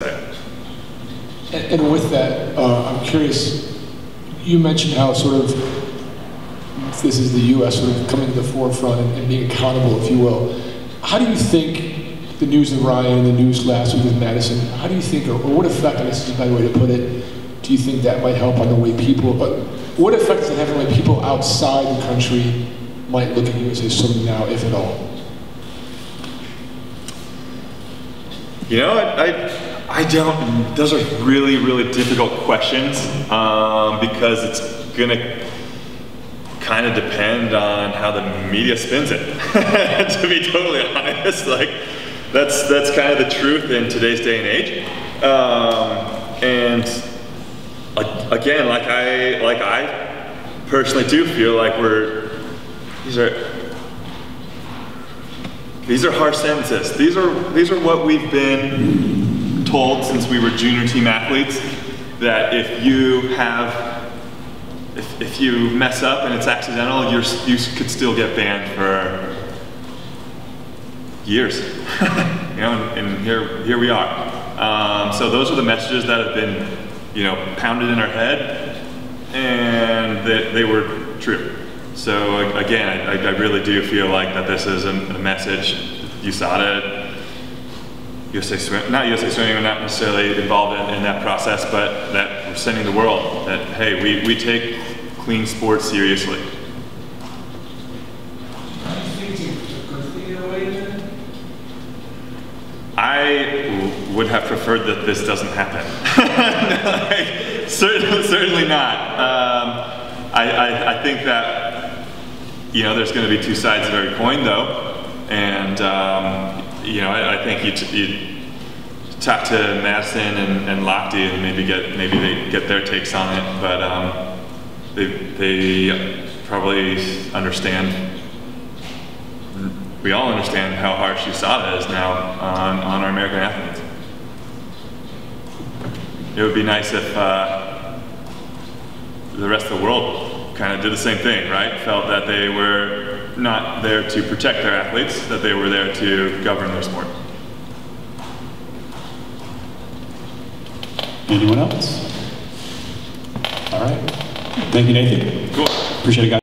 And, with that, uh, I'm curious, you mentioned how sort of this is the U.S. sort of coming to the forefront and, and being accountable, if you will. How do you think the news of Ryan the news last week with Madison, how do you think, or, or what effect, I guess is a better way to put it, do you think that might help on the way people, but what effect does it have on the way people outside the country might look at USA Swimming now, if at all? You know, I, I, I don't, those are really, really difficult questions um, because it's to kind of depend on how the media spins it, to be totally honest. Like, that's, that's kind of the truth in today's day and age. Um, and again, like I, like I personally do feel like we're, these are, these are harsh sentences. These are, these are what we've been told since we were junior team athletes, that if you have, if, if you mess up and it's accidental, you're, you could still get banned for years. you know, and, and, here, here we are. Um, so those are the messages that have been, you know, pounded in our head, and they, they were true. So again, I, I, really do feel like that this is a, a message. USADA, USA Swim, not USA Swimming, we're not necessarily involved in, in, that process, but that we're sending the world that, hey, we, we take clean sports seriously. I would have preferred that this doesn't happen. like, certainly, certainly not. Um, I, I, I think that you know, there's going to be two sides of every coin, though, and um, you know, I, I think you, you talk to Madison and, and Lochte and maybe get maybe they get their takes on it, but um, they they probably understand. We all understand how harsh USADA is now on, on our American athletes. It would be nice if uh, the rest of the world kind of did the same thing, right? Felt that they were not there to protect their athletes, that they were there to govern their sport. Anyone else? All right. Thank you, Nathan. Cool. Appreciate it, guys.